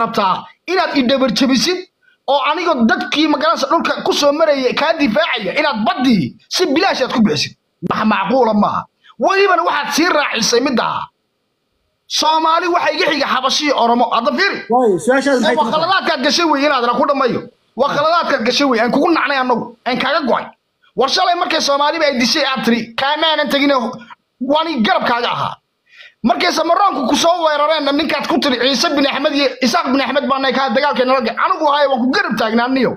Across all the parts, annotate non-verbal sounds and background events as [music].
rabtaa inaad idhabarjabisid oo aniga dadkii magaranaysa dhulka ku soo maraya kaa difaacaya inaad baddii si bilaash aad ku bixisid. Wax macquula maaha. Welibana waxaad sii raacisay middaa soomaali waxa iga xiga xabashiyo oromo hadda waa khaladaadkaad gashay wey inaadna ku dhammayo waa khaladaadkaad gashay wey aan kugu nacnay annagu aan kaaga go'ay. War shalay markay soomaaliba ay dishay aad tiri kaamaanan tegin waani garabkaaga ahaa markay samaroonku ku soo weerareenna ninkaad ku tiri ciise bin axmed iyo isaaq bin axmed baanay kaa dagaalkay nala gal anigu haya waan ku garab taagnaa niyo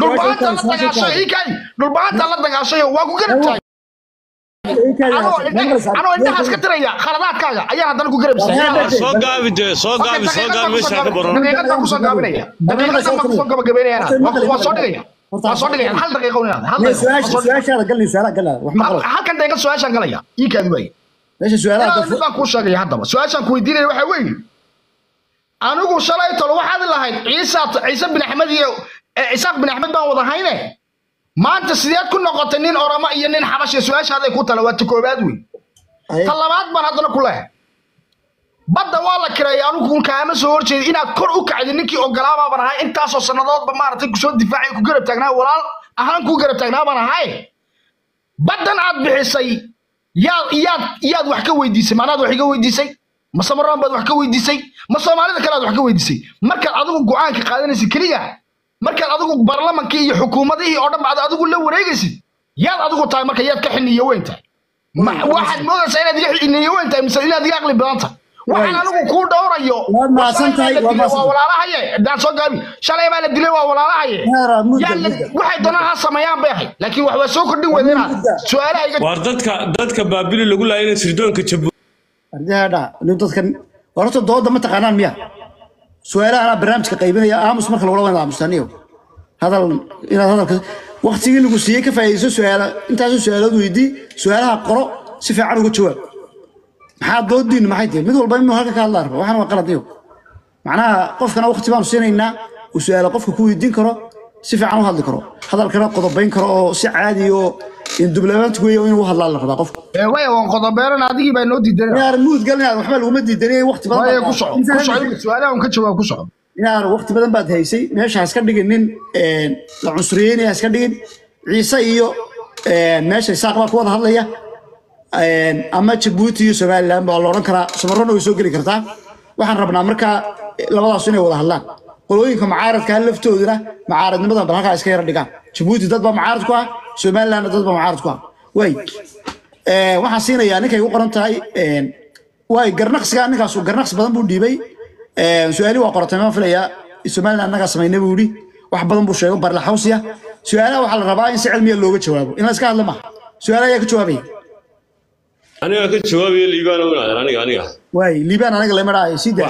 dhulbahantaa la dagaashay ikay dhulbahantaa la dagaashayo waa ku garab taagna anoo indhahaas ka tiraya khaladaadkaaga ayaa haddana ku garab istaagay soo gaabi dee soo gaabi soo gaabi meesha ka baron daqiiqadan kusoo gaabinaya daqiiqadan baan kusoo gabagabeynaya waa soo dhigaya waa soo dhigaya hal daqiiqo inaad hal Maya, daqiiqo su-aasha su-aashaada galni su-aalaha galna wax ma qalo halkan daqiiqad su-aashaan galaya ii kaadi waay baan kuu sheegaya haddaba su'aashaan ku weydiinaya waxaa weeye anigu shalay tolo waxaad lahayd ciise bin axmed iyo eh, isaaq bin axmed baan wada hayne. Maanta sideed ku noqotay nin oromo iyo nin xabashiya su'aashaaday ku tala waa ta koobaad wey ta labaad baan haddana ku leehay badda waa la kireeya anigu kaama soo horjeeda inaad kor u kacdi ninkii ogolaa baan ahay. Intaasoo sannadoodba maaragtay ku soo difaacay ku garab taagnaa walaal ahaan kuu garab taagnaa baan ahay. Baddan aad bixisay yaad yaad yaad wax ka weydiisay macnaad wax iga weydiisay ma samaraan baad wax ka weydiisay ma soomaalida kale aad wax ka weydiisay markaad adigu go-aanka qaadanaysa keliya markaad adigu baarlamankii iyo xukuumadihii oo dhan baad adigu la wareegaysid yaad adigu tahay marka yaad ka xiniyo weyn tahay Ma- waxaad moodaysaa inaad iga xiniyo weyn tahay mise inaad iga aqli badan tahay waxaan anigu kuu dhowrayo. Walaalahaye. Daan soo gaabi. Shalay baa la dilay waa walaalahaye. Waxay doonaan ha sameeyaan bay ahayd. Laakiin wax waa soo kordhin Mudda. weydeenaad su'aalaha iga waar dadka dadka baabili lagu laayay sirdoonka jabu ardaha dha nin dadkan war horta dooda ma taqaanaan miya. Su'aalaha anaa barnaamijka qaybinaya aamus marka lagula wada aamusaniyo hadal inaad hadalka waktigii lagu siiyey ka faa'iidayso su'aala intaasoo su'aalood weydii su'aalaha qoro si fiican uga jawaab maxaa doodiinu maxay tahay mid walba inuu halka ka hadlaa raba waxaan waa qalad iyo. Macnaha qofkana waqti baanu siinaynaa uu su'aalo qofka ku weydiin karo si fiican u hadli karo. Hadalkana qodobayn karo oo si caadi oo dublabaantu weeye inuu hadlaa la rabaa qofka. Waya waan qodobeeran adigii baa noo diidan inaan muud galin waxba laguma diidanay waqti badan ku soco ku soco su'aalaha un ka jawaab ku soco inaan waqti badan baad haysay meesha ha iska dhigin nin la cunsuriyeyna ha iska dhigin. Ciise iyo meesha isaaq baa ku wada hadlaya ama jabuuti iyo somaliland baa la odhan karaa samarona way soo geli kartaa waxaan rabnaa markaa labadaas inay wada hadlaan. Qolooyinka mucaaradka laftooduna mucaaradnimadan bal iska yara dhigaan. Jabuuti dad baa mucaarad ku ah somalilandna dad baa mucaarad ku ah. Way Ee, waxaan siinayaa ninkay u qoran tahay een, waay garnaqsiga ninkaasu garnaqsi badan buu dhiibay. Ee, su'aali waa qoratay maan filayaa somaliland annagaa samaynay buu yidhi. Wax badan buu sheego barla xawsiya. Su'aalaha waxaa la rabaa in si cilmiya looga jawaabo. In iska hadlo maaha. Su'aalaha ayaa ka jawaabaya aniga ka jawaabaya liibaan oo inaadan aniga aniga waay liibaan dhaayo sii daa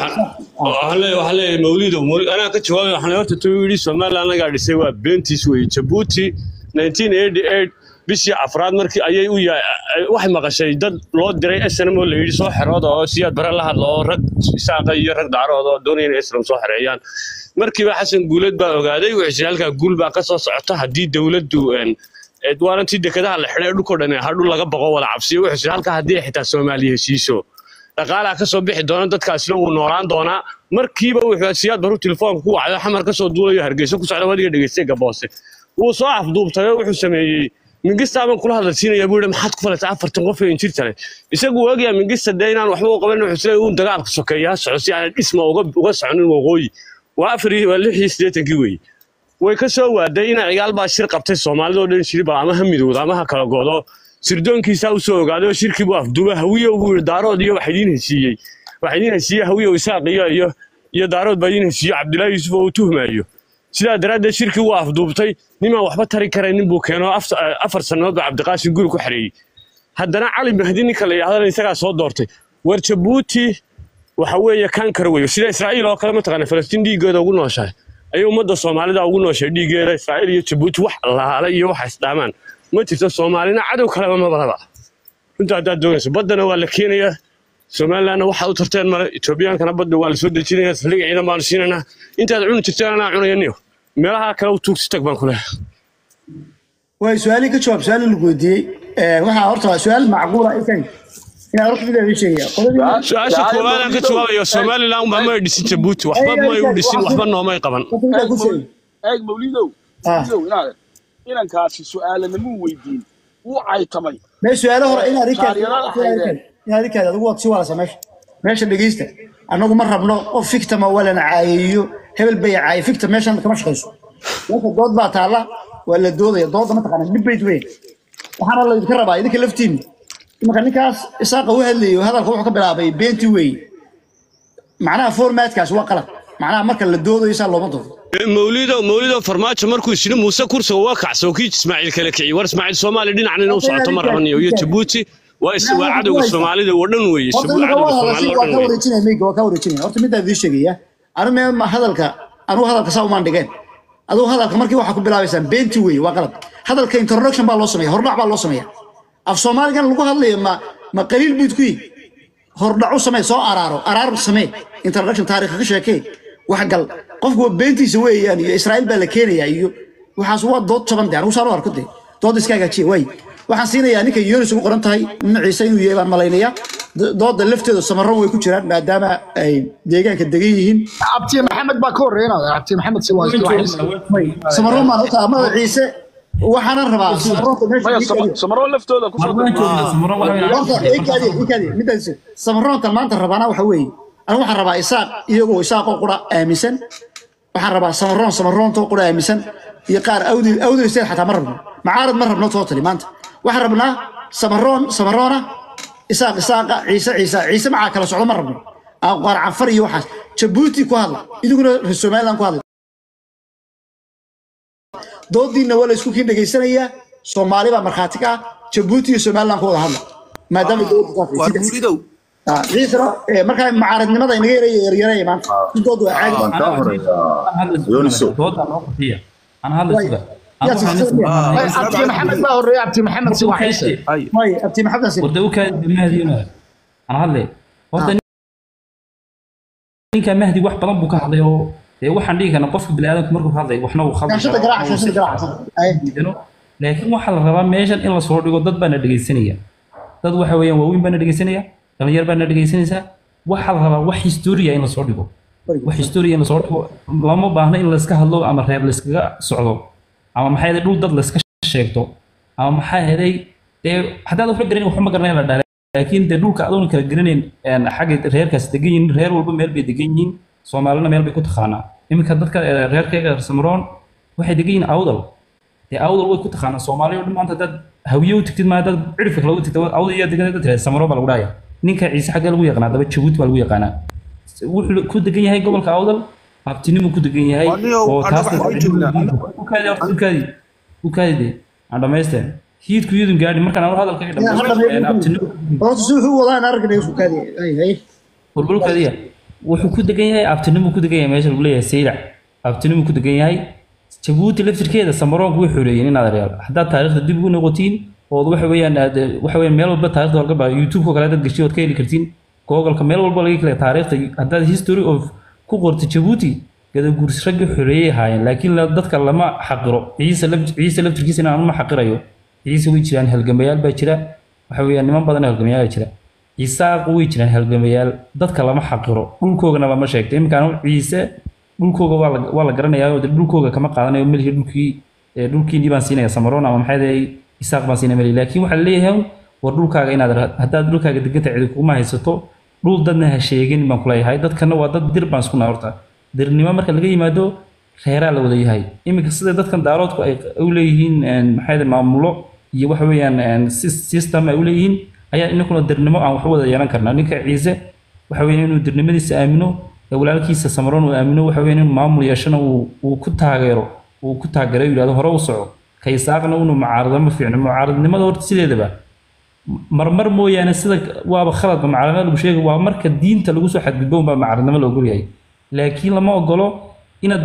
waxaan leeyahay waxaan leeyahay mawlido mawlid aniga ka jawaabaya waxaan leeyahay horta tuu yidhi somaliland anagaa dhisay waa beentiis weeye jabuuti 1988 bishii afraad markii ayay u ya waxay maqashay dad loo diray snm oo la yidhi soo xerooda oo siyaad bare la hadlo oo rag isaaqa iyo rag dacrooda oo doonaya inay islam soo xereeyaan markiiba xasan guuleed baa ogaaday yidhi halkaa guul baa ka soo socota haddii dowladdu waarantii dekedaha la xidhay dhulkoo dhan hadhu laga baqo wada cabsiyo wuxuu yidhi halkaa haddii xitaa soomaaliya heshiiso dhaqaalaha ka soo bixi doona dadkaasina wuu noolaan doonaa markiiba wuxuu siyaad baru telefoonka ku wacdo xamar ka duulayo hargeysa ku socda wadiga dhegeystay gaboose wuu soo afduubtay oo wuxuu sameeyey. Mingistaaban kula hadalsiinaya buu yihi maxaad ku falatay afartan qof ee injir tale? Isagu oogaya mingista dee inaan waxba u qaban wuxuu is leeyahay uun dagaalka sokeeya ha soco si aan dhisma uga soconin waqooyi. Waa afar waa lix iyo weeye way ka soo waaday ina cigaal baa shir qabtay soomaalida oo dhan shiri bal ama ha midowda ama ha kala goodo sirdoonkiisaa u soo ogaaday oo shirkii buu afduuba hawiyo buu yidhi daarood iyo waxa idiin heshiiyey. Waxa idiin heshiiyey hawiyo isaaq iyo iyo daarood baa idiin heshiiyo cabdilaahi yuusuf oo uu tuhmaayo. Sidaa daraaddeed shirkii wuu afduubtay. Nimaan waxba tari karaynin buu keeno af- afar sannadood baa cabdiqaasim guri ku xareeyey haddana cali mahdi ninka la yidhahdana isagaa soo doortay. War jabuuti waxa weeye kankar weeye sida israa'iil oo kale mataqaana falastiin dhiiggeeda ugu nooshahay ayay ummadda soomaalida ugu nooshahay dhiiggeeda israa'iil iyo jabuuti wax laala iyo waxa isdhaamaan. Ma jirto soomaalina cadow kaleba mabalaba runta haddaad doonayso baddana waa la keenayaa somalilandna waxaad u tarteen male etoobiyaankana badda waa la soo dejinaya saldhig ciidan baanu siinaynaa intaad cuni jirteen anaa cunaya niyo meelaha kale u tuugsi tag baan ku leeyahay. Waay su'aalihii ka jawaab su'aalihii lagu weydiiyey. Waxaa horta su'aal macquula su'aasha koowaad aan ka jawaabayo somalilan unba may dhisin jabuuti waxba may u dhisin waxba noomay qaban eeg mawlidow Ah. inankaasi su'aalanimuu weydiin wuu caytamay meesha dhegeysta annagu ma rabno qof fictama walana caayeeyo hebel bay caaye fictam meeshan kama shaqayso meesha dood baa taalla waa la doodaya doodda mataqaana debate wey waxaana laydinka rabaa idinka laftiinu imanka ninkaas isaaqa u hadlayo hadalka wuxuu ka bilaabay beenti wey macnaha formatkaas waa qalad. Macnaha marka la doodayo saa looma doodo mawlido mawlido farmaajo markuu isiri muuse kursiga waa kacso kii ismaaciil kala kiciy war ismaaciil soomaali dhinacna inuu socoto ma rabanayo iyo jabuuti waa cadowga soomaalida oo dhan weeye waa ka wareejinaya horta midaan idiin sheegaya anu hadalka anugu hadalka saa umaan dhigeen. Adugu hadalka markii waxaa ku bilaabaysaan beenti weeye waa qalad. Hadalka introduction baa loo sameeya hordhac baa loo sameeya af soomaaligan lagu hadlayo ma ma qaliil buud ku yihi hordhac u samee soo araaro araar samee. Introduction taariikha ka sheekee. Wax gal qofku waa beentiisa weeyaan iyo israa'iil baa la keenayaa iyo waxaas waa dood jaban de anigu saan u arko de dood iska hagaajiya waay waxaan siinayaa ninka yonis ugu qoran tahay nin ciise inuu yahay baan malaynayaa Do- dooda lafteedu samaroon way ku jiraan maadaama ay deegaanka degan yihiin. Abti maxamed baa ka horreynaya abti maxamed u tahay amada ciise waxaana rabaa samaroonka meesha maya ii kaliya. samaroo laftooda ku soo horta ikaadi ikaadi midaas samaroontan maanta rabaana waxa weeye. Anigu waxaan rabaa isaaq iyagoo isaaqoo qura aaminsan. Waxaan rabaa samaroon samaroontoo qura aaminsan. Iyo qaar awdil awdil state xataa ma rabno. Macaarad ma rabno totally maanta. Waxaan rabnaa samaroon samaroona isaaq isaaqa ciise ciise ciise macaa kala socdo ma rabno. Aan qaar canfar iyo waxaas. Jabuuti ku hadla idiguna reer somaliland ku hadla doodiinna waa la isku kiin dhegaysanayaa soomaali baa markhaati ka ah. Jabuuti iyo somaliland ku wada hadla maadaama dowladda ku waa hadlaysa. mawlidow Ah, ciisana eh, markaa mucaaradnimada inaga yaraya yaryaranaya maanta dood waa caadi. Waan kaa horeeyaa Yoniso. abti maxamed baa horreeya abti maxamed si waa ciise ay. May abti maxamed asi ninka mahdi wax badan buu ka hadlay oo dee waxaan dhihi karnaa qofka biniaadamku markuu hadlay waxna uu laakiin waxaa la rabaa meeshan in la soo dhigo dad baana dhegaysanaya dad waxa weeyaan waaweyn baana dhegaysanaya dhalinyar baana dhegaysanaysaa waxaa la rabaa wax historia in la soo dhigo. Wax historia in la soo dhigo. Lama baahna in layska hadlo ama reer layskaga socdo. Ama maxaa yeelay dhul dad layska sheegto. Ama maxaa yeelay dee haddaad waxba garanay waxba ma garanay la dhahay laakiin dee dhulka adoon kala garanayn xagga reerkaas degan yihiin reer walba meel bay degan yihiin soomaalina meel bay ku taqaanaa. Iminka dadka ee, reerkayga samaroon waxay degan yihiin awdal. Dee awdal way ku taqaanaa soomaaliya oo dhan maanta dad hawiye u tagtid maa dad cirifka kale u awdal iyo degan dad reer samaro baa lagu dhahaya ninka ciise xaggee lagu yaqaanaa daba jabuuti baa lagu yaqaanaa. Wuxuu ku degan yahay gobolka awdal? Abtinimuu ku degan yahay? Oo joognaa. ukaadi horta ukaadi ukaadi de aan dhamaysteen. Hiidku iyadun gaadhi. Markaan anu hadalka ka yaa, hadda dhamaysteen meesha- abtinimu horta si wuxuu wadaan aragna isku kaadiya ay ay. Burburkadiya wuxuu ku degan yahay abtinimuu ku degan yahay meesha lagu leeyahay saylac abtinimuu ku degan yahay jabuuti laftirkeeda samaroonku way xoreeyeen inaad reer haddaad taariikhda dib ugu noqotiin ood waxa weeyaan waxa weeyaan meel walba taariikhda laga baa youtube-ka kale dad gashay ood ka heli kartiin. Googolka meel walba laga kale taariikhda. Haddaad history of ku qorto jabuuti gadaguursi raggi xoreeyay ahaayeen laakiin la- dadka lama xaqiro. Ciise ciise laftirkiisana aan ma xaqirayo. Ciise way jiraan halgamayaal baa jira. Waxa weeyaan niman badan halgamayaal baa jira ciisaaqu way jiraan halgamayaal dadka lama xaqiro. Dhulkoogana lama sheegto iminkaan ciise dhulkooga waa la garanayaa dhulkooga kama qaadanayo melihi dhulkii dhulkiinii baan siinaya samaroon ama maxay isaaq baan siinaya melihi laakiin waxaa leeyahay war dhulkaaga inaad haddaad dhulkaaga deganta cidi kuma haysato dhul dadna ha sheegin baan kuleeyahay dadkana waa dad dir baan isku nahay horta. Dirnimo marka laga yimaado reeraa la wada yahay. Iminka sida dadkan daaroodku ay u leeyihiin maxay maamulo iyo waxa weeyaan system ay u leeyihiin ayaa inakuna dirnimo aan wax wada yeelan karnaa. Ninka ciise waxa weeyaan inuu dirnimadiisa aamino walaalkiisa samaroon uu aamino waxa weeyaan inuu maamul yeeshana uu ku taageero uu ku taageero yidhahdo hore u soco. Kaysaaqna inuu mucaarado ma fiicno. Mucaaradnimada horta sideedaba. Marmar mooyaane sida waaba khaladba macaaradnimada lagu sheegay waa marka diinta lagu soo xadgudbo unbaa macaaradnimo la ogol yahay. Laakiin lama ogolo inaad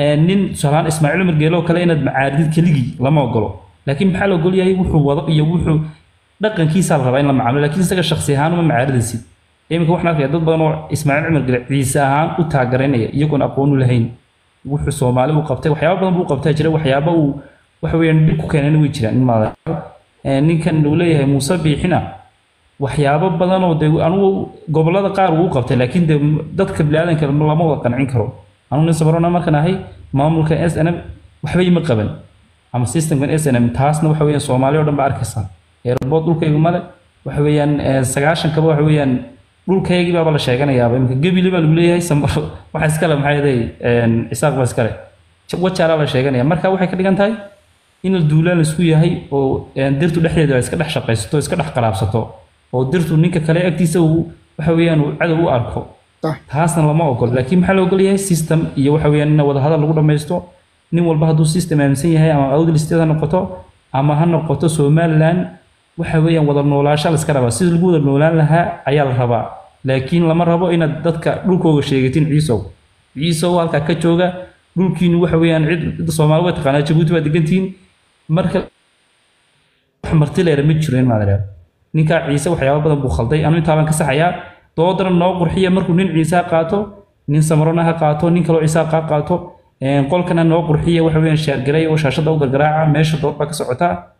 eh, nin tusaalahaan ismaaciil umar geelo kale inaad macaaridid keligii lama ogolo. Laakiin maxaa la ogol yahay? Wuxuu wado iyo wuxuu dhaqankiisaa la rabaa in la macaamilo laakiin isaga shakhsi ahaan uma macaaridaysid. Iminka waxaan arkaya dad badan oo ismaaciil cumar gele ciise ahaan u taageranaya iyagoon aqoon lahayn. Wuxuu soomaali u qabtay waxyaaba badan buu qabtaa jira waxyaaba uu waxa weeyaan dhib ku keenana way jiraan in maada. Ninkan uu leeyahay muuse biixina waxyaabo badan oo de anugu gobollada qaar wuu qabtay laakiin de dadka biniaadanka lama wada qancin karo. Anugu nin sabarona markaan ahay maamulka s n m waxba ima qaban. Ama systemkan s n m taasna waxa weeyaan soomaali oo dhan ba arkaysaa eerbood dhulkaygu male waxa weeyaan eh, sagaashankaba waxa weeyaan dhulkaygii baaba la sheeganayaaba. Imika gebile baa lagu leeyahay samaro [laughs] waxa iskale maxay ahaday cisaaq baa iskale wajaalaa la sheeganaya marka waxay ka dhigan tahay in la duulaan la isku yahay oo dirtu dhexdeeda iska dhex shaqaysato iska dhex qalaabsato oo dirtu ninka kale agtiisa uu waxa weeyaan uu cadow u arko. صح taasna lama ogol laakiin maxaa la ogol yahay system iyo waxa weeyaan in wadahadal lagu dhammaysto nin walba hadduu system aaminsan yahay ama awdlisteed ha noqoto ama ha noqoto somaliland waxa weeyaan wada noolaansha la iska rabaa. Sida lagu wada noolaan lahaa ayaa la rabaa. Laakiin lama rabo inaad dadka dhulkooga sheegatin ciisow. Ciisow halkaa ka jooga dhulkiinu waxa weeyaan cid soomaali way taqaanaa jabuuti waa degantihiin marka wax marti leera ma jiro in ninkaa ciise waxyaabo badan buu khalday. Anu intaa baan ka saxayaa doodana noo qurxiya markuu nin ciise ha qaato nin samarona ha qaato nin kaloo ciise ha qaato. Qolkana noo qurxiya waxa weeyaan shaargaray oo shaashada u gargaraaca meesha dood ka socotaa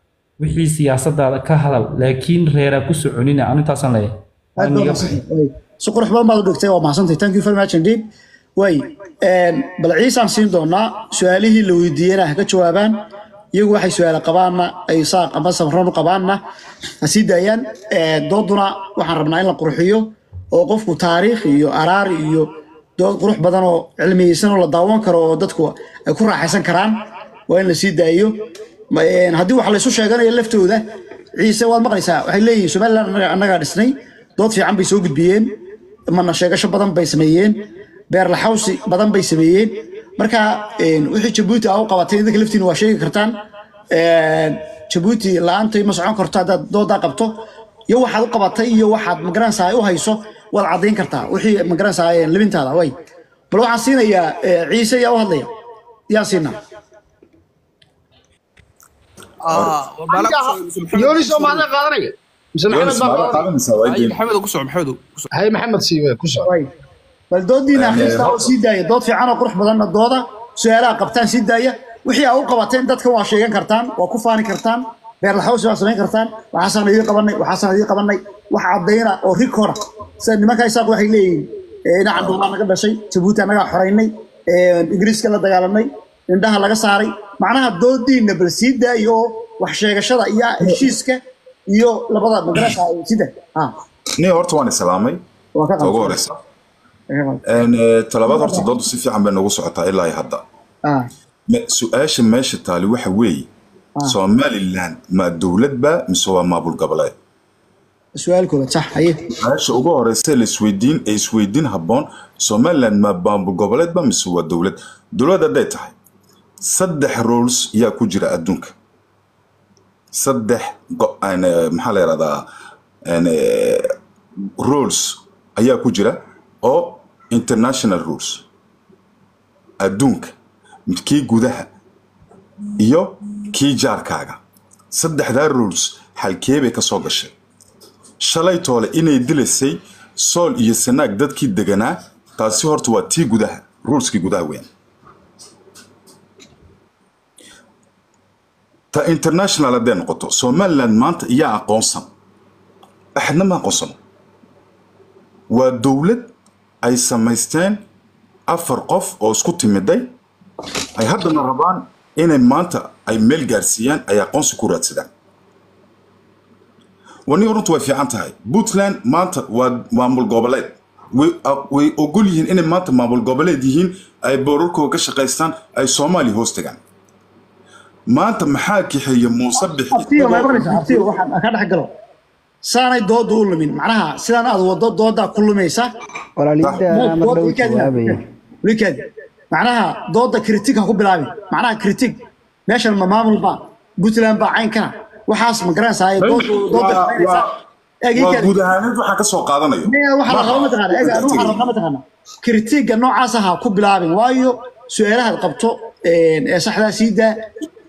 wixii siyaasadaada ka hadal laakiin reeraa ku soconina anu intaasaan leeyahay. Aad Aan baa iga mahadsan tahay. si qurux badan baad u dhigtay waa mahadsantahay. Thank you very much indeed. Way bal ciisaan siin doonaa su'aalihii la weydiiyeyna ha ka jawaabaan. Iyagu waxay su'aale qabaanna ay saaq ama samroon u qabaanna. Ha sii daayaan dooduna waxaan rabnaa in la qurxiyo oo qofku taariikh iyo araar iyo dood qurux badan oo cilmiyeysan oo la daawan karo oo dadku ay ku raaxaysan karaan waa in la sii daayo haddii wax laysu sheeganayo laftooda ciise waad maqlaysaa. Waxay leeyihiin somaliland annaga- annagaa dhisnay. Dood fiican bay soo gudbiyeen. Mana sheegasho badan bay sameeyeen. Beerlaxawsi badan bay sameeyeen. Marka wixii jabuuti aa u qabatay idinka laftiina waa sheegi kartaan. Jabuuti la'aantay ma socon karto haddaad doodaa qabto. Iyo waxaad u qabatay iyo waxaad ma garanaysaa ay u hayso waad caddayn kartaa. Wixii ma garanaysaa libintaada way. Bal waxaan siinayaa ciise yaa u hadlaya. Yaa siinaa yooni soomaalida qaadanaya mise maxamed kusoco maxamedo hay maxamed siiwe kusoc bal doodiina akhriista oo sii daaya dood fiicanoo qurux badanna dooda su'aalaha qabtaan sii daaya wixii aa u qabateen dadkan waa sheegan kartaan waa ku faani kartaan beerlaxawsi waa samayn kartaan waxaasaan idii qabanay waxaasaan idii qabanay wax caddayna oo rikoora sida nimanka isaaq waxay leeyihiin dhinacan duulaa naga dhashay jabuuti annagaa xoraynay ingiriiska la dagaalamay indhaha laga saaray. Macnaha doodiinna bal sii daayo oo wax sheegashada iyo heshiiska iyo labada madarasa sida ah. ni horta waan islaamay. Ugu horeysa. Talabaad horta doodu si fiican bay nagu socotaa ilaa hadda. Ah. Su'aasha meesha taali waxa weeye ah. somaliland ma dowlad baa mise waa maamul goboleed su'aasha ugu horeysa la ee isweydiin habboon somaliland ma maamul goboleedba mise waa dowlad? Dowlad hadday tahay saddex rules yaa ku jira adduunka. Saddex maxaa la eh, rules ayaa ku jira oo international rules. Adduunka kii gudaha iyo kii jaarkaaga. Saddexdaa rules halkee bay ka soo gashay. Shalay toole inay dilaysay sool iyo sanaag dadkii deganaa taasi horta waa tii gudaha ruleskii gudaha weyn ta international hadday noqoto somaliland maanta iyaa aqoonsan. Axadna ma aqoonsano waa dowlad ay samaysteen afar qof oo isku timiday. Ay haddana rabaan inay maanta ay meel gaarsiiyaan ay aqoonsi ku raadsadaan. Waniga runtu way fiican tahay. Puntland maanta waa maamul goboleed. Way way ogol yihiin inay maanta maamul goboleed yihiin ay boorarkooda ka shaqaystaan ay soomaaliya hoos tagaan maanta maxaa kaxeeya muuse bixi? Abtiyo ma maqlaysaa abtiyo waxaan ka dhex galo. Saanay dooda u lumin macnaha sidaan aad wado doodaa ku lumaysa? Macnaha dooda kritig ha ku bilaabin macnaha kritig meeshan ma maamul baa puntland baa caynkana. Waxaas ma garanaysaa guud ahaaneed waxaa ka soo mataqaana kritiga noocaas ha ku bilaabin. Waayo su'aalahaad qabto ee saxdaa sii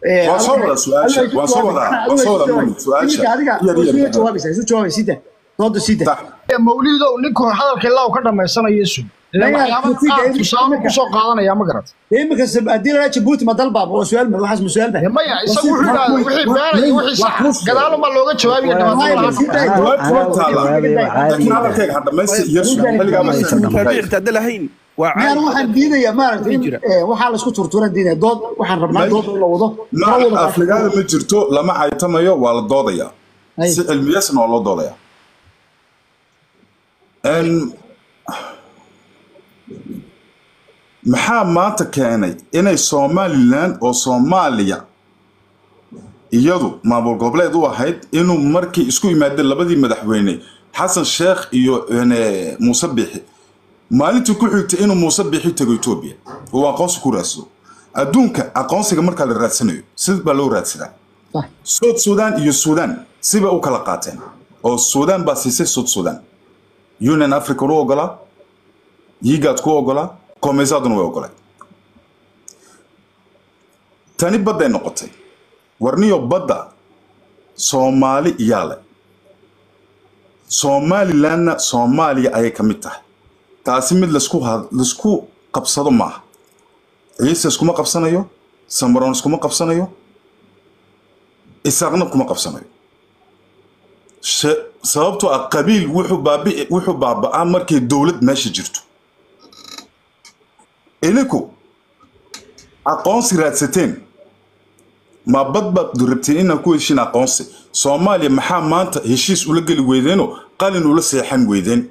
daa ee, Waan soo wadaa su'aasha, adiga isu waan soo jawaabi, wadaa, macnaha waan soo adiga wadaa isu Muni, su'aasha. jawaabi. adiga Yar, yar, isu yar. jawaabaysaa isu jawaabay sii daa dooda sii daa Sax. mawliidow ninku hadalka ilaa ka dhammaysanayo qaar tusaale ku soo qaadanaya ma garat jabuuti ma dalba waa su'aal ma waxaas ma su'aal ba maya isagu wuxuu yidhahda wixii beena iyo wixii sax gadaalun baa looga jawaabaya taariikhta hadda lahayn waa miyaan waxaan diidayaa maaragtay in waxaa la isku turturan diidaya dood waxaan rabnaa dood in la wado. La wado. Nooc afrikaada ma jirto lama caytamayo waa la doodayaa Ay. si cilmiyeysan waa loo doodayaa Een, maxaa maanta keenay inay somalilan oo soomaaliya iyadu maamul goboleed u ahayd inuu markii isku yimaadeen labadii madaxweyne xasan sheekh iyo een, muuse biixi maalintii ku xigtay inuu muuse biixi tago etoobiya uu aqoonsi ku raadsado adduunka aqoonsiga markaa la raadsanayo sid baa loo raadsadaa? Sax. South Sudan iyo Sudan siba u kala qaateen. Oo Sudan baa siisay South Sudan. Union Africa u ogolaa yigaad ku ogolaa koomeysaaduna way ogolay tani badday noqotay. Warniyo badda soomaali iyaa somalilandna soomaaliya ayay ka mid tahay taasi mid la isku qabsado maaha. Ciise iskuma qabsanayo samaroon iskuma qabsanayo isaaqna kuma qabsanayo. Sababtoo ah qabiil wuxuu baaba'aa markay dowlad meesha jirto. Idinku aqoonsi raadsateen ma bad baad rabteen inaad ku heshiin aqoonsi. Soomaaliya maxaa maanta heshiis ula geli weydeenoo qalin ula seexan weydeen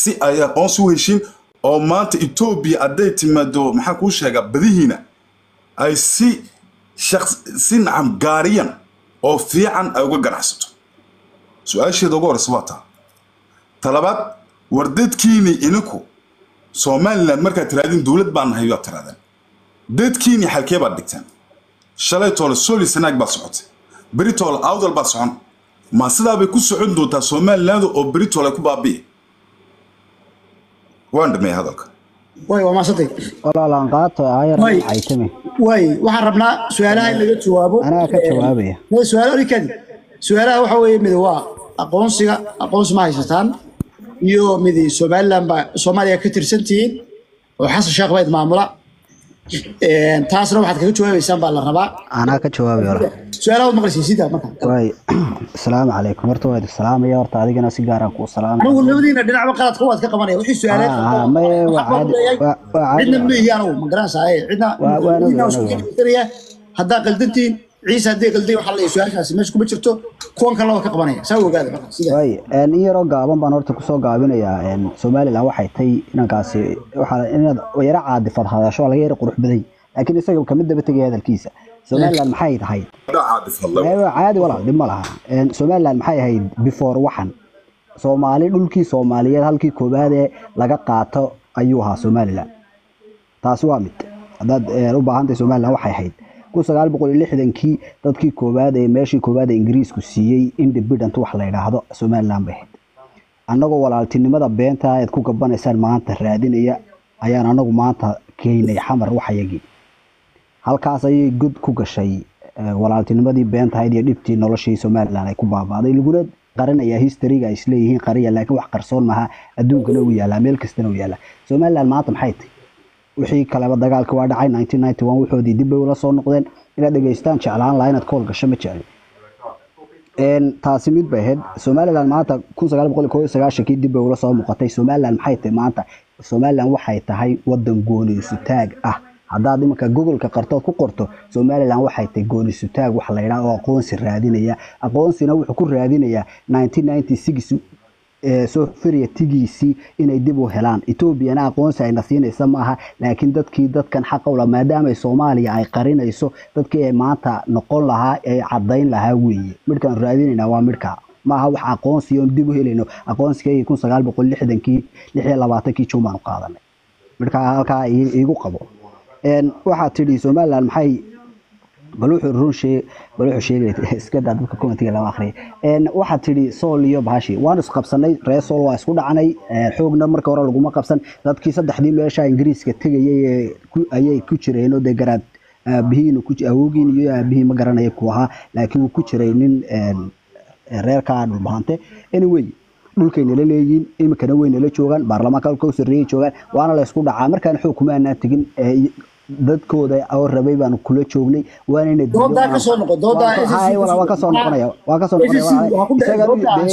si ay aqoonsi u heshiin oo maanta etoobiya hadday timaado maxaa kuu sheegaa badihiina? Ay si si nacam gaariyan oo fiican ay uga ganacsato. Su'aasheeda ugu horeysa waa taa. Talabaad war dadkiini ininku somaliland markaad tirahdeen dowlad baan nahay baad tirahdeen dadkiini xalkee baad dhigteen shalay soli sanaag baad socotay. Beri toole awdal baad socon. Ma sidaabay ku socon doontaa somaliland oo beri toole ku baabi'i waan dhameeyay hadalka. Way waa maasantay walaalaan qaato ayar Way. caytame way waxaan rabnaa su'aalaha in laga jawaabo. Anaa ka jawaabaya. Su'aalo orikadi su'aalaha waxa weeye mid waa aqoonsiga aqoonsi ma haysataan iyo mid somaliland baa soomaaliya ka tirsan tihiin oo xasan sheekh bayd maamula taasna waxaad kaga jawaabeysaan baa la rabaa. Anaa ka jawaabay walaal su'aalaha waad maqlaysiin sidaa marka. Waay asalaamu [clears throat] calaykum. Horta waa salaamaya horta adigana si gaaraan kuu salaamaya. Anigu labadiina dhinacba qaladka waad ka qabanaya. Wixii su'aaleed Ah, ah, ma ihi anigu ma garanaysaa cidna haddaa qaldantihiin ciise haddii qaldan waxaa leeyahay su'aashaasi meesha kuma jirto kuwan kale waa ka qabanaya. Saa ogaada marka waay in yaroo gaaban baan horta ku soo gaabinayaa een, somaliland waxay tay inankaasi waxaa inaad yara caadifad hadasho laga yara qurux baday laakiin isaga kama daba tegaya hadalkiisa. Somaliland maxay. Ee, caadi walaal dhib ma laha. Een, somaliland maxay ahayd before waxan? Soomaali dhulkii soomaaliyeed halkii koowaad ee laga qaato ayuu ahaa somaliland taasi waa mid. Haddaad u baahantahay somaliland waxay ahayd lixdankii dadkii koowaad ee meeshii koowaad ee ingiriisku siiyey independent wax la yidhaahdo somaliland bay ahayd annagoo walaaltinimada beenta aad ku gabanaysaan maanta raadinaya ayaan anagu maanta keenay xamar waxayagii halkaas ayay god ku gashay eh, walaaltinimadii beentahayd iyo dhibtii noloshii somaliland ay ku baabaaday laguna qarinayaa historyga ay isleeyihiin qariya laakiin wax qarsoon maaha. Adduunkana uu yaalaa meel kastana uu yaalaa somaliland maanta maxay tahay wixii kaleba dagaalka waa dhacay. 1991 waxoodii dib bay ula soo noqdeen. Inaad dhegaystaan jeclaan lahaa inaad kool gasho ma jecli. Taasi mid bay ahayd. Somaliland maanta sagaashankii dib bay ula soo muuqatay. Somaliland maxay tahay maanta? Somaliland waxay tahay wadan gooniisu taag ah. Haddaad iminka googolka qartood ku qorto somaliland waxay tahay gooniisu taag wax la yidhaha oo aqoonsi raadinaya. Aqoonsina wuxuu ku raadinayaa 1996 ee soo firiya tigiisii inay dib u helaan. Etoobiyana aqoonsi ayna siinaysa maaha laakiin dadkii dadkan xaqa ula maadaama soomaaliya ay qarinayso dadkii ay maanta noqon lahaa ay cadayn lahaa weeye. Midkaan raadinayna waa midka. Maaha wax aqoonsi oon dib u helayno. Aqoonsigii kun sagaal boqol lixdankii lix labaatankii juun baanu qaadanay. Midkaa halkaa ii- iigu qabo. Waxaad tidhi somaliland maxay waxaad tidhi sool iyo bahashi waan isqabsanay reer sool waa isku dhacnay ee, xoogna marka hore laguma qabsan. Dadkii saddexdii meesha ingiriiska tegayay ayay ku jireen oo dee garaad aabihiin awoogiin iyo aabihii ma garanaya ku ahaa laakiin wuu ku jiray nin reerkaa dhulbahante anyway dhulkay nala leeyihiin iminkana way nala joogaan baarlamaanka halka u sarreeyay joogaan waana la isku dhacaa. Markaan xoog kuma tegin dadkooda oo rabay baanu kula joognay ka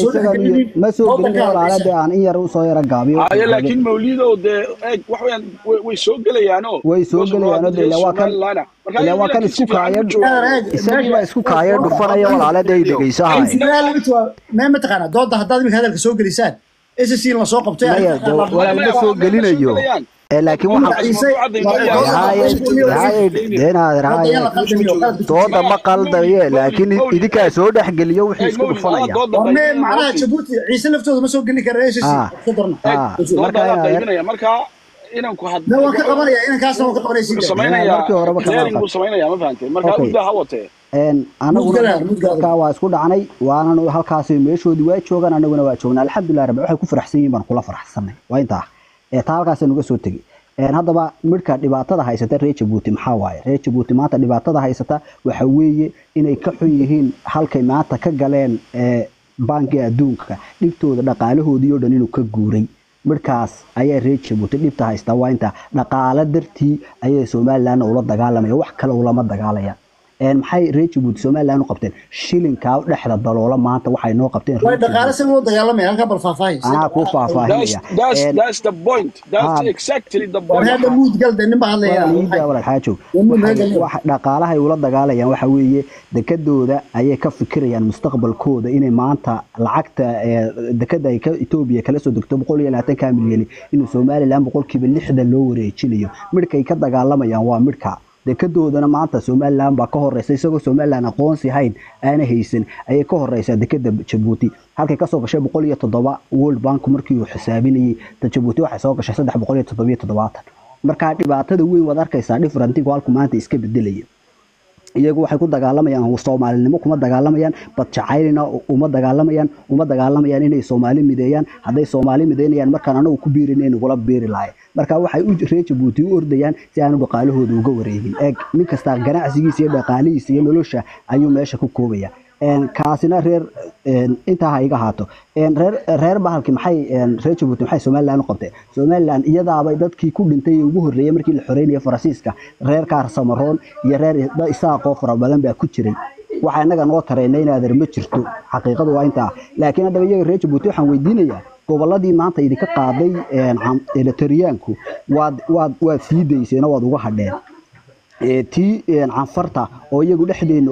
soo gelin ka walaal hadlaysa. dee aan in yar u soo yara gaabiyo haye laakiin mawlidow dee eeg wax weeyaan way way soo gelayaano way soo gelayaano dee ilaa waa kan ilaa waa kan isku kaaya isagii baa isku kaaya dhufanaya walaale dee dhegeyso haye Israel laga jawaab ma mataqaana dooda haddaad iminka hadalka soo gelisaan SSC la soo qabtay maya dee walaal ma soo gelinayo dooda ma qaldaye laakiin idinkaa soo dhexgeliyo wixii isku dhufanaya inanku wuxuu waa isku dhacnay waananu halkaasi meeshoodii waa joogaan anaguna waa joognaa alxamdulilah rabbi waxay ku faraxsan yihiin baan kula faraxsanay waa intaa taa halkaas nuga soo tegi. Haddaba midka dhibaatada haysata reer jabuuti maxaa waaye? Reer jabuuti maanta dhibaatada haysata waxa weeye inay ka xun yihiin halkay maanta ka galeen ee bankiga adduunka. Dhibtooda dhaqaalahoodii oo dhan inuu ka guuray. Midkaas ayaa reer jabuuti dhibta haystaa. Waa inta dhaqaale dartii ayay somalilan ula dagaalamaya wax kale ulama dagaalaya een maxay reer jabuuti somalilan u qabteen? Shilinkaa dhexda daloola maanta waxay noo qabteen ula dagaalayaan. Waxa weeye dekadooda ayay ka fikirayaan mustaqbalkooda inay maanta lacagta dekada ay ka etoobiya kala soo degto boqol iyo labaatanka milyan inuu somalilan boqolkiiba lixdan loo wareejinayo. Midhkay ka dagaalamayaan waa midhka dekadoodana maanta somalilan baa ka horeysa isagoo somalilan aqoonsi hayn aana haysan ayay ka horeysaa dekada jabuuti. Halkay ka soo gashay boqol iyo toddoba world bank markii uu xisaabinayay ta jabuuti waxay soo gashay saddex boqol iyo toddobiyo toddobaatan. Markaa dhibaatada weyn waad arkaysaa differentingu halku maanta iska bedelaya iyagu waxay ku dagaalamayaan soomaalinimo kuma dagaalamayaan bad jacaylina uma dagaalamayaan uma dagaalamayaan inay soomaali mideeyaan hadday soomaali mideynayaan markaan anagu ku biirin nagula biiri lahay marka waxay u reer jabuuti u ordayaan si aanu dhaqaalahooda uga wareegin eeg nin kasta ganacsigiisa iyo dhaqaalihiisa iyo nolosha ayuu meesha ku koobaya kaasina reer intaa ha iga haato. Een reer reer bahalki maxay reer jabuuti maxay somaliland u qabtay somaliland iyadaabay dadkii ku dhintay ee ugu horreeyay markii la xoreynayay faransiiska. Reer kaar samaroon iyo reer isaaqoo fara badan baa ku jiray. Waxa inaga noo tareynay inaadan ma jirto. Xaqiiqadu waa intaa. Laakiin haddaba iyaga reer jabuuti waxaan weydiinayaa gobolladii maanta idinka qaaday eleteriyaanku waad waad waad sii dayseen waad uga hadheen. ee tii een canfarta oo iyagu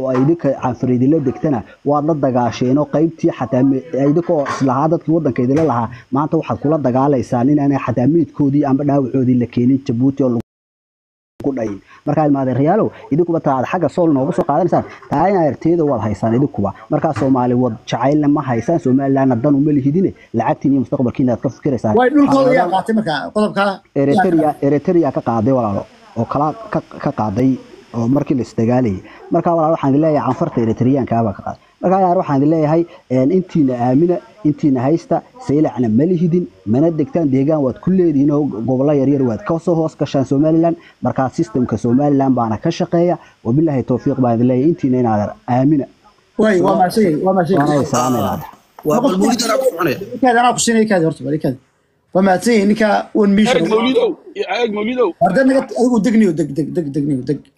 ay idinka canfar idinla degtana waad la dagaasheen oo qaybtii xataa idinkoo islahaa dadkii waddanka idinla lahaa. Maanta waxaad kula dagaalaysaan inaanay xataa meydkoodii amba dhaawacoodii la keenin jabuuti oo lagu dhayin markaa ilmaadeerayaalow idinkuba taa xagga sool noogu soo qaadanaysaan. Taa in arteeda waad haysaan idinkuba. Markaa soomaali wad jacaylna ma haysaan somalilandna dan uma lihidine. Lacagtiin iyo mustaqbalkiina aad ka fikiraysaan. Eritrea ka qaaday walaalo oo kala ka, qaaday oo markii la isdagaalayay marka walaal waxaan idin leeyahay canfarta eritreyaanka baa ka qaaday. Marka yaar waxaan idin leeyahay intiina aamina intiina haysta saylacna ma lihidin mana degtaan deegaan waad ku leedihiin oo gobollo yaryar waad ka soo hoos gashaan somaliland markaa systemka somaliland baana ka shaqeeya. Wabilaahi towfiiq baan idin leeyahay. Intiina inaadan aamina. Way waa maashay waa maashay waana salaamaynaa waa bal mawlid anaa ku soconaya kaadi anaa ku siinaya kaadi horta bari kaadi. waa mahadsan yahay ninka one mission eeg mawlidow eeg mawlidow warda naga adigu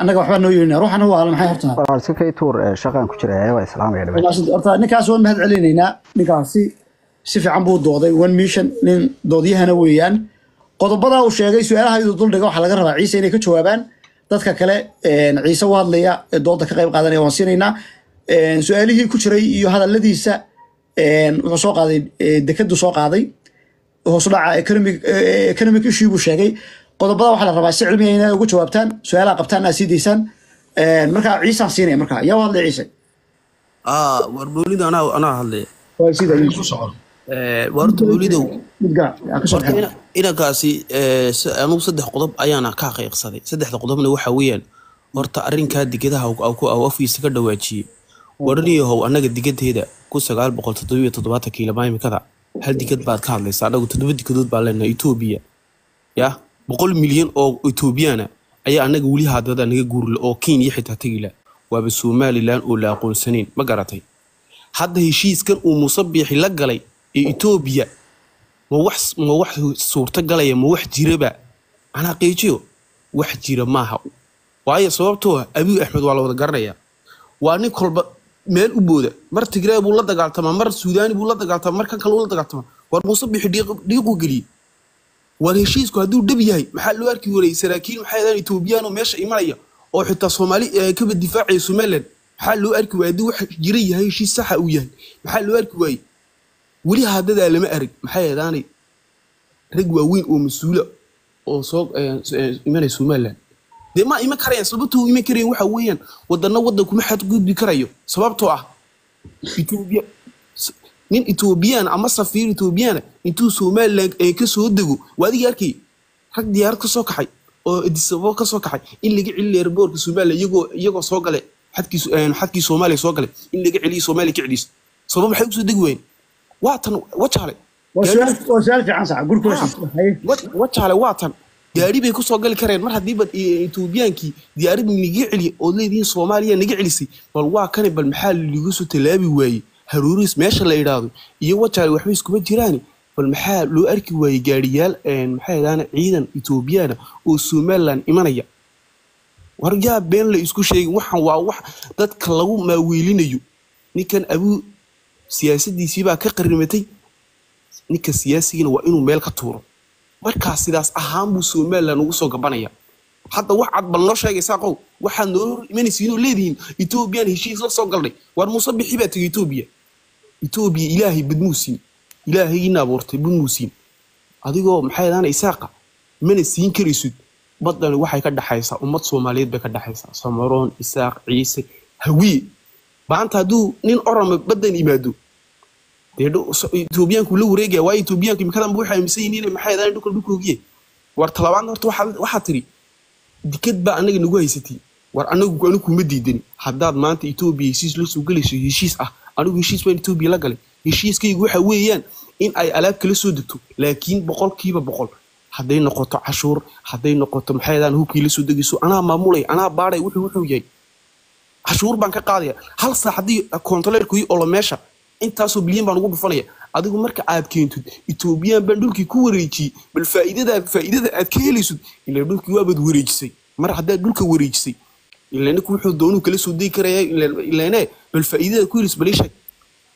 annaga waxbaa noo yeelina waa maxay horta walaal si kay tuur shaqaan ku jira waa islaamaya dhamaan Walaasha- horta ninkaas waan mahad celinaynaa. Ninkaasi si fiican buu dooday one mission nin doodyahana weeyaan. Qodobadaa uu sheegay su'aalaha iyadoo duldhiga waxaa laga rabaa ciise inay ka jawaabaan. Dadka kale ciise u hadlaya ee dooda ka qayb qaadanaya waan siinaynaa. Een, su'aalihii ku jiray iyo hadaladiisa een, wuxuu soo qaaday ee, dekadu soo qaaday hoos u dhaca economic eh, economic issue buu sheegay. Qodobada waxaa la rabaa si cilmiya inay uga jawaabtaan su'aalaha qabtaan aad sii daysaan Een, marka ciisaan siinaya marka yaa u hadlay ciise? Aa war anaa anaa hadlaya Eh, waa horta mawlidow inankaasi eh, anugu saddex qodob ayaana ka xaqiiqsaday saddexda qodobna waxa weeyaan horta arrinkaa digadaha uu afkiisa ka dhawaajiyey waraniyahow annaga digadeeda ku sagaal boqol toddobiyo toddobaatan kiilomaimikada hal digad baad ka hadlaysa annagu toddoba digadood baan leenahay etoobiya ya? Boqol milyan oo etoobiyana ayaa annaga weli haadada naga guurila oo kenya xitaa tegila waaba somalilan oo la aqoonsanayn ma garatay? Hadda heshiiskan uu muuse biixi la galay ee etoobiya ma wax ma wax suurtagalaya ma wax jiraba anaa qiijiyo wax jira maaha. Waayo sababtoo ah abiy axmed waa la wada garanayaa. Waa nin kolba meel u booda. Mar tigree buu la dagaaltamaa mar suudaani buu la dagaaltamaa mar kan kale uu la dagaaltamaa. War muuse bixi dhiiq- dhiiquu geliyey war heshiisku hadduu dhab yahay maxaa loo arki warayay saraakiil maxay ahaydaan etoobiyaan oo meesha imanaya? Oo xitaa soomaali eh, kaba difaacaya somaliland. Maxaa loo arki waayey hadduu wax jira yahay heshiis saxa uu yahay. Maxaa loo arki waayey weli haddadaa lama arag. Maxay ahaadaanay rag waaweyn oo mas'uula oo soo eh, eh, imanaya somaliland dee ma iman karayaan sababtoo u iman karayan waxa weeyaan wadana wadan kuma xadgudbi karayo. Sababtoo ah etoobiya nin etoobiyaan ama safiir etoobiyaana intuu somaliland eh, ka soo dego waa adiga arkay rag diyaarad ka soo kaxay oo edisababo ka soo kaxay in laga celiyo airboortka somaliland iyagoo iyagoo soo gale xadkii eh, xadkii soomaaliya soo gale in laga celiyo soomaaliya ka celiso. Sabab maxay u soo degi waayeen waa tan wajaale waa su'aal waa su'aal fiican sax gurku haye wajaale waa tan gaari bay ku soo gali kareen. Mar haddiiba etoobiyaankii diyaarad naga celiya ood leedihiin soomaaliya naga celisay bal waa kane bal maxaa lagu soo tallaabi waayey? Haruuris meesha la idhaahdo iyo wajaale waxba iskuma jiraani. Bal maxaa loo arki waayey gaariyaal maxay idhahdaan ciidan etoobiyaana oo somaliland imanaya? War yaa been la isku sheegin waxan waa wax dadka lagu maaweelinayo. Ninkan abuu siyaasadiisii baa ka qarrimatay ninka siyaasigina waa inuu meel ka tuuro markaas sidaas ahaan buu somaliland ugu soo gabanaya hadda wax cad bal noo sheegaysaa qow waxaad noo hor imanaysiin oo leedihiin etoobiyaan heshiis la soo galnay. War muuse bixi baa tegay etoobiya etoobiya ilaahay badmuusiin ilaahayiina abuurtay badmuusiin adigoo maxay ahaana isaaqa mana siin karaysid. Baddani waxay ka dhaxaysaa ummad soomaaliyeed bay ka dhaxaysaa. Samaroon isaaq ciise hawiye maanta hadduu nin orama baddan so- etoobiyaanku la wareegaya waayo etoobiyaanku imikadan waxay aaminsan yihiin maxay ahayn dhulka dhulkoogiye war talabaadna horta waxaad tiri dikad baa anaga nagu haysatay war anagu anigu kuma diidani haddaad maanta etoobiya heshiis la soo gelayso heshiis ah anigu heshiis baan etoobiya la galay heshiiskaygu waxa weeyaan in ay alaab kala soo degto laakiin boqolkiiba boqol hadday noqoto cashuur hadday noqoto maxay ahayn hubkii la soo degayso anaa maamulay anaa baadhay wuxuu wuxuu yahay cashuur baan ka qaadaya hal saac haddii olo meesha intaasoo bilyan baan ugu dhufanaya adigu marka aad keentid etoobiyaan baan dhulkii ku wareejiyey bal faa'iidada aad ka helaysid ilaa dhulkii waabaad wareejisay. Mar haddaad dhulka wareejisay ilaa ninku wuxuu doonuu kala soo degi karaya ilaane bal faa'iidada ku helis balii sheeg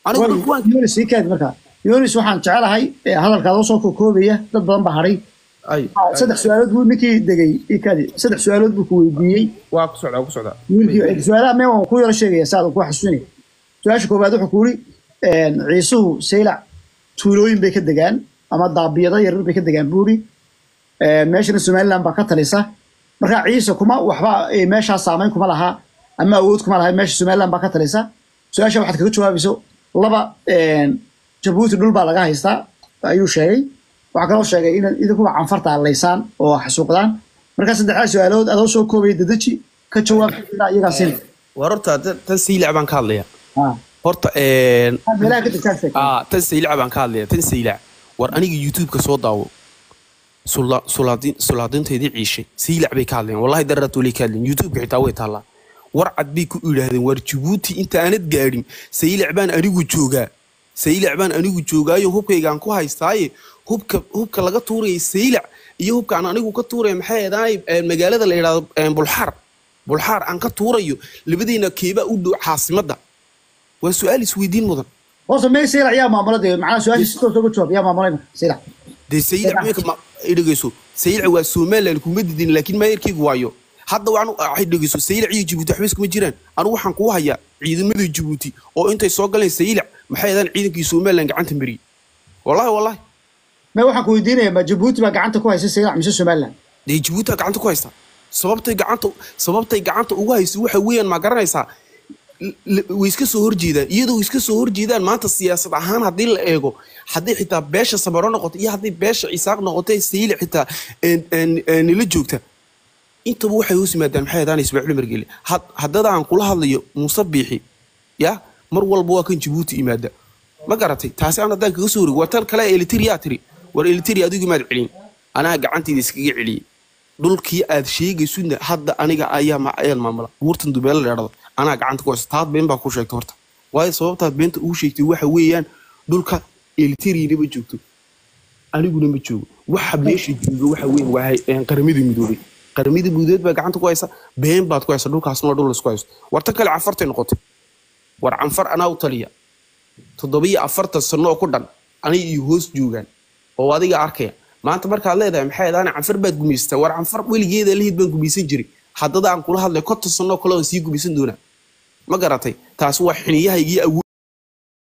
anigu dhulka waan yonis ii kaadi markaa yonis waxaan jecelahay ee hadalkaada soo koobaya dad badan baa hadhay ay saddex su'aalood buu ninkii degay ii kaadi. Saddex su'aalood buu ku weydiiyey. Waa ku socdaa ku socdaa. Su'aalaha mee waan ku yaro sheegaya saad ku xasuusinaya su'aasha koowaad wuxuu ku yiri ciisuhu saylac tuulooyin bay ka degaan ama daabiyado yaryar bay ka degaan buu yiri meeshana somaliland baa ka talisa. Marka ciise kuma waxba meeshaa saameyn kuma laha ama awood kuma laha meesha somaliland baa ka talisa. Su'aasha waxaad kaga jawaabayso laba jabuuti dhul baa laga haystaa ayuu sheegay. Waxaa kaloo sheegay in idinkuba canfarta allaysaan oo xasuuqdaan. Marka saddexdaa su'aalood adoo soo koobaya dedeji ka jawaab iyagaa war horta tan- saylac baan ka hadlaya. Horta sheeg ah tan saylac baan ka hadlaya tan saylac war aniga youtube-ka soo daawo. Sula- sulaadin- sulaadinteedii ciishay saylac bay ka hadleen wallahi dararat walay ka hadleen youtube-ka xitaa way taallaa war cad bay ku idhaahdeen war jabuuti inta aanad gaadhin saylac baan anigu joogaa. Saylac baan anigu joogaayo hubkaygaan ku haystaaye. Hubka hubka laga tuuraya saylac iyo hubkaan anigu ka tuuraya maxay ahaay magaalada la yidhahdo een, bulxaar bulxaar aan ka tuurayo labadiina keebaa u dhow caasimadda waa su'aal isweydiin mudan. Hoose mee saylac yaa maamula dee macnaha su'aasha si toos uga jawaab yaa maamulay marka saylac dee saylac meelka ma ay dhegeyso saylac waa somaliland kuma didin laakiin maayarkeygu waayo. Hadda waan waxay dhegeyso saylac iyo jabuuti waxba iskuma jiraan. Anigu waxaan kuu hayaa ciidamada jabuuti oo intay soo galeen saylac maxay ahaydaan ciidankii somaliland gacanta mariyey wallahi wallahi mee waxaan ku weydiinaya ma jabuuti baa gacanta ku haysa saylac mise somaliland dee jabuuti aa gacanta ku haysta? Sababtay gacanta sababtay gacanta ugu haysa waxa weeyaan ma garanaysaa way iska soo horjeedaan iyadoo iska soo horjeedaan maanta siyaasad ahaan haddii la eego haddii xitaa beesha samaro noqoto iyo haddii beesha cisaaq noqoto sayli xitaa nila joogta. Intaba waxay hoos yimaadaan maxay ahaydaan ismaaciil margeli haddada aan kula hadlayo muuse biixi ya mar walba waa kan jabuuti imaada. Ma garatay? Taasi aan haddaan kaga soo wareego waa tan kale elitiriyaa tiri. War elitiri adigu maad celin. Anaa gacantayda iskaga celiyey dhulkii aad sheegaysudna hadda aniga ayaa ayaan maamula. Buurtan dubeela leedhada anaa gacanta ku haysta taad been baa ku sheegtay horta. Waayo sababtaad beenta ugu sheegtay waxa weeyaan dhulka elitariana ma joogto. Aniguna ma joogo. Waxa meesha jooga waxa weyn waa qaramada midoobay. Qaramada midoobeed baa gacanta ku haysa been baad ku haysa dhulkaasna waa dhul la isku haysto. Warta kale cafartay noqotay. War canfar anaa u taliya. Toddobiyo afartan sano oo ku dhan anay iyo hoos joogaan oo adiga arkaya. Maanta markaad leedahay maxay ahayd? Canfar baad gumaysataa war canfar weligeeda lahid baan gumaysan jiray. Haddada aan kula hadlay konton sano kale oo sii gumaysan doonaa ma garatay. Taasi waa xiniyahaygii awood